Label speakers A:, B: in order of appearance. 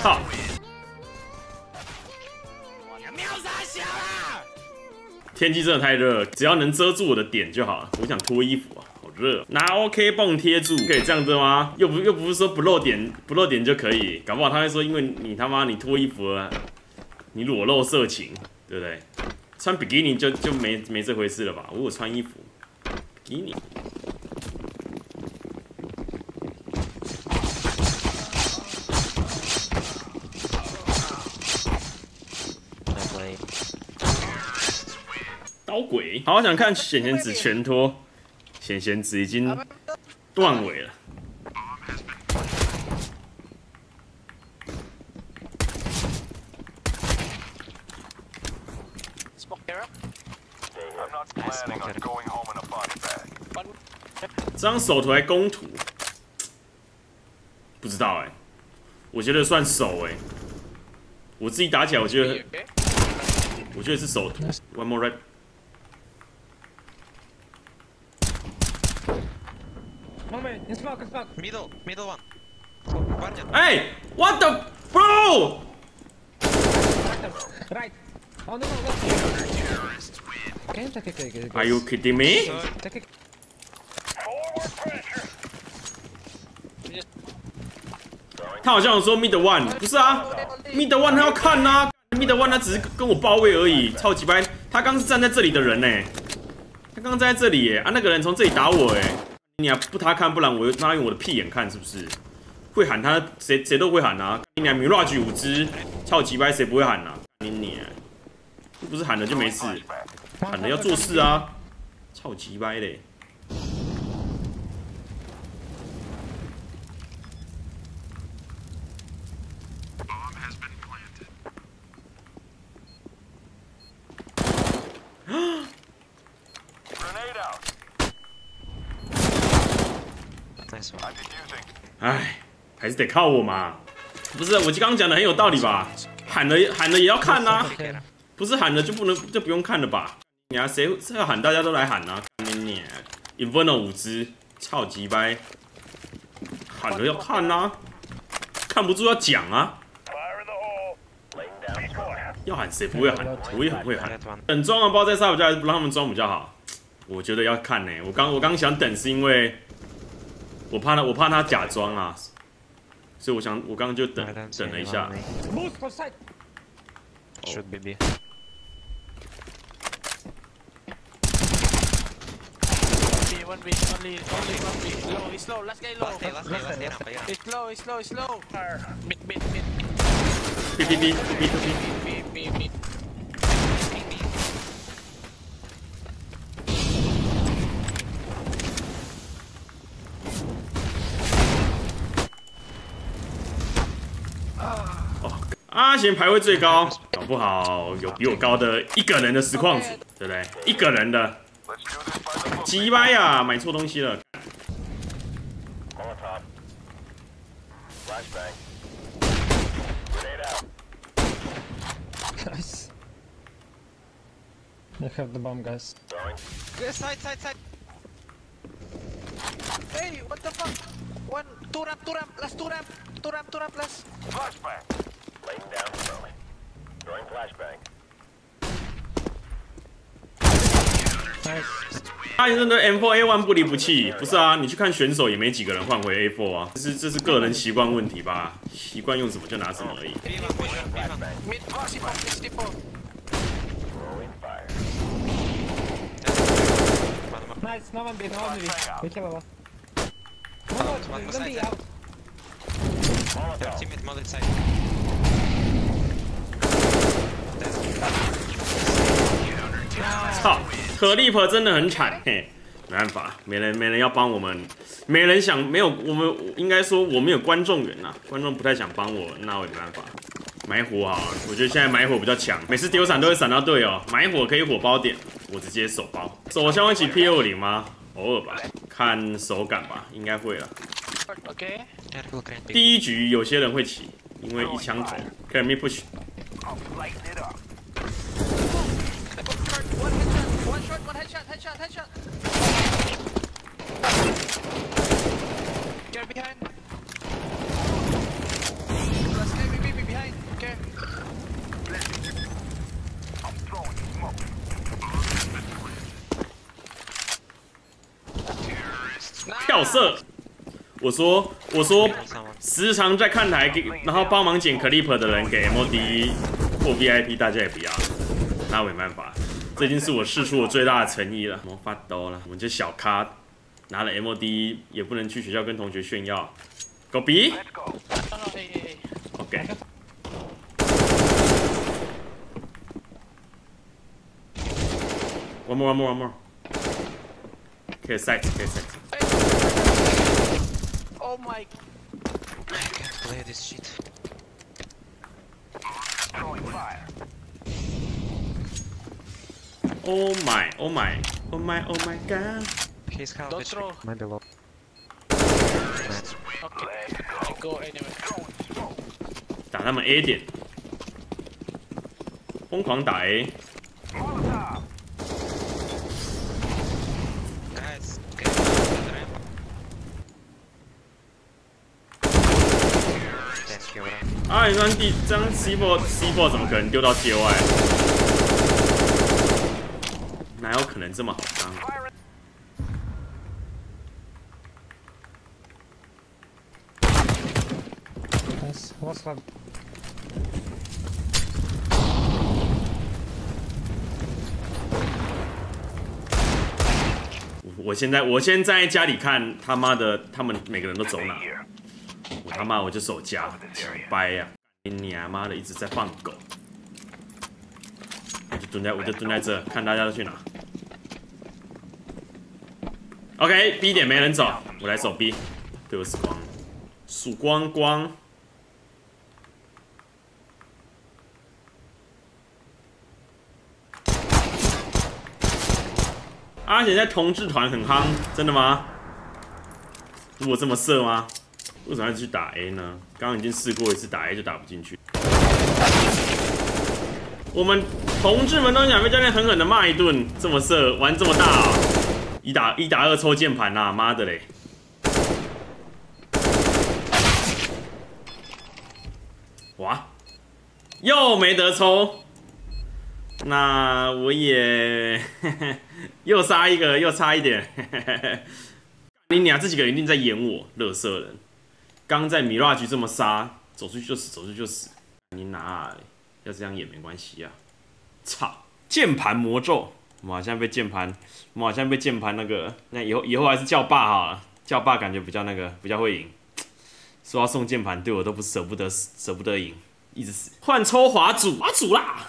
A: 操天气真的太热只要能遮住我的点就好了。我想脱衣服啊好热拿 ok 蹦贴住可以这样子吗？又不又不是说不露点不露点就可以。搞不好他会说因为你他妈你脱衣服了你裸露色情，对不对？穿比基尼就就没没这回事了吧？如果穿衣服，比基尼。刀鬼，好想看显贤子全脱，显贤子已经断尾了。
B: Smoke here.
C: I'm not planning on going home in a body bag.
B: One.
A: 这张手图还攻图，不知道哎、我觉得算手哎、我自己打起来，我觉得我觉得是手图。One more
D: red，One more, in smoke, in smoke.
E: Middle, middle one. Guardian.
A: 哎、the.
D: Right. Oh no, left.
A: Are you kidding me？他好像有说 mid one，不是啊，mid one 他要看呐、mid one 他只是跟我包位而已，超级掰。他刚是站在这里的人呢、他刚刚站在这里耶、啊，那个人从这里打我哎、你啊不他看，不然我又他用我的屁眼看是不是？会喊他谁谁都会喊啊，你俩 Mirage 五只，超级掰谁不会喊啊？你你、又不是喊了就没事，喊了要做事啊，超级掰嘞。唉，还是得靠我嘛。不是，我刚刚讲的很有道理吧？喊了喊了也要看呐、
E: up.
A: 不是喊了就不能就不用看了吧？你啊，谁谁要喊大家都来喊啊！你你 Inferno 五只，超级掰，喊了要看呐、看不住要讲啊.要喊谁不会喊？我也很会喊。等装完包再杀比较，还是不让他们装比较好？我觉得要看呢、我刚我刚想等是因为我怕他，我怕他假装啊，所以我想我刚刚就等等了一下
E: anyone。
D: Boost for side.
E: Should be B.
B: B, one B, only, only one B. Low, he's low. Last guy low.
E: Last day, last day, last day. Rampa, yeah.
B: It's low, it's low, it's low. Mid, mid, mid.
A: B B B B B。
B: B, B, B.
E: Ping me.
A: 阿贤排位最高，搞不好有比我高的一个人的实况组，对不对？一个人的
C: Let's do this by the book.
A: 鸡掰呀，买错东西了。
C: Molotov. Flashbang. Grenade out.
D: Nice. I have the bomb, guys.
C: Throwing.
E: Good, Side, side, side.
B: Hey, what the fuck? One, two ramp, two ramp, last two ramp, two ramp, two ramp, last.
C: Flashbang. Laying down throwing. Throwing flashbang.
D: 他
A: 一的对 M four A one 不离不弃，不是啊，你去看选手也没几个人换回 A four 啊，这是这是个人习惯问题吧，习惯用什么就拿什么而已。
E: 操。
A: 操，可利婆真的很惨，嘿，没办法，没人没人要帮我们，没人想没有我们应该说我们有观众缘呐，观众不太想帮我，那我也没办法。埋火好，我觉得现在埋火比较强，每次丢伞都会闪到队友，埋火可以火包点，我直接手包。手枪会起 P 二零吗？偶尔吧，看手感吧，应该会了。
E: B.
A: 第一局有些人会起，因为一枪头。可以 me push。
B: One headshot, one shot, one headshot, headshot, headshot. Get behind. Last guy, be, be behind. Okay.
D: Terrorists
A: 跳色。我说我说，时常在看台给，然后帮忙捡 clip 的人给 MOD 或 VIP，大家也不要，那没办法，这已经是我试出我最大的诚意了。我发抖了，我们这小咖拿了 MOD 也不能去学校跟同学炫耀。狗逼 hey.，OK。One more, one more, one more. 可以 side，可以 side。
B: Oh my.
E: I can't play this shit.
A: Oh my, oh my, oh my, oh my
E: god！He's half
B: Don't
E: HP.
B: throw.
E: Maybe low.
B: Okay. I go anyway.
A: 打他们 A 点，疯狂打 A。啊，你说第这张 C 4 C 4怎么可能丢到界外？哪有可能这么好当
F: ？Nice. What's that?
A: 我我现在我现在在家里看他妈的，他们每个人都走哪？我他妈我就守家，掰呀、你娘妈的一直在放狗，我就蹲在我就蹲在这看大家都去哪。OK，B 点没人走，我来守 B，对我死光了，曙光光。阿贤在同志团很夯，真的吗？如果这么色吗？为什么要去打 A 呢？刚刚已经试过一次打 A 就打不进去。我们同志们都想被教练狠狠的骂一顿，这么色，玩这么大、啊，一打一打二抽键盘呐，妈的嘞！哇，又没得抽，那我也 又杀一个，又差一点。你俩这几个一定在演我，乐色人。刚在米拉局这么杀，走出去就死，走出去就死。你哪嘞？要这样演没关系啊。操！键盘魔咒，我好像被键盘，我好像被键盘那个，那以后以后还是叫爸好了，叫爸感觉比较那个，比较会赢。说要送键盘，对我都不舍不得，舍不得赢，一直死。换抽华主，华主啦！